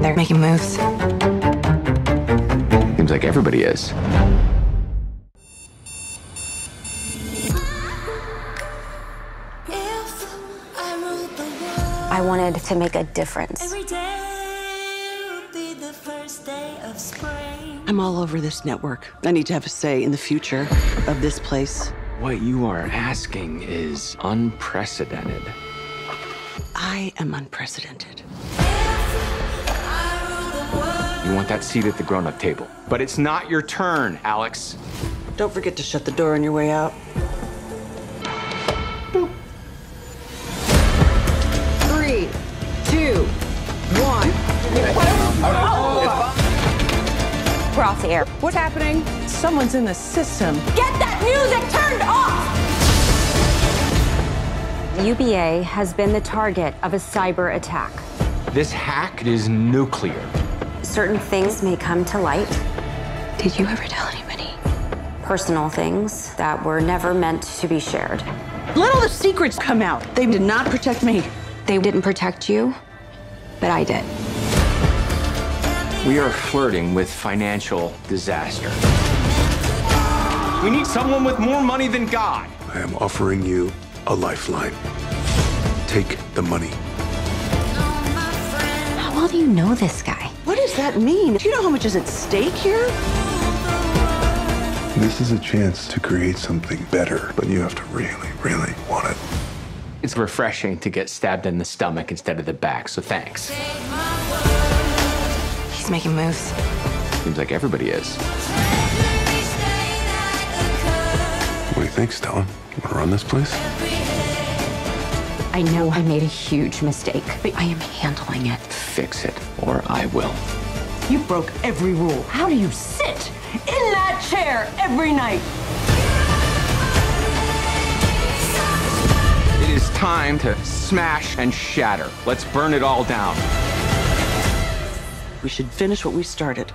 They're making moves. Seems like everybody is. I wanted to make a difference. I'm all over this network. I need to have a say in the future of this place. What you are asking is unprecedented. I am unprecedented. You want that seat at the grown up table. But it's not your turn, Alex. Don't forget to shut the door on your way out. Three, two, one. We're off the air. What's happening? Someone's in the system. Get that music turned off! UBA has been the target of a cyber attack. This hack is nuclear. Certain things may come to light, Did you ever tell anybody? personal things that were never meant to be shared. Let all the secrets come out. They did not protect me. They didn't protect you, but I did. We are flirting with financial disaster. We need someone with more money than God. I am offering you a lifeline. Take the money. How well do you know this guy? What does that mean? Do you know how much is at stake here? This is a chance to create something better, but you have to really, really want it. It's refreshing to get stabbed in the stomach instead of the back, so thanks. He's making moves. Seems like everybody is. What do you think, Stella? You Want to run this place? I know I made a huge mistake, but I am handling it. Fix it, or I will. You broke every rule. How do you sit in that chair every night? It is time to smash and shatter. Let's burn it all down. We should finish what we started.